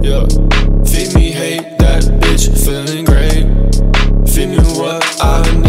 Yeah. Feed me hate, that bitch feeling great. Feed me what I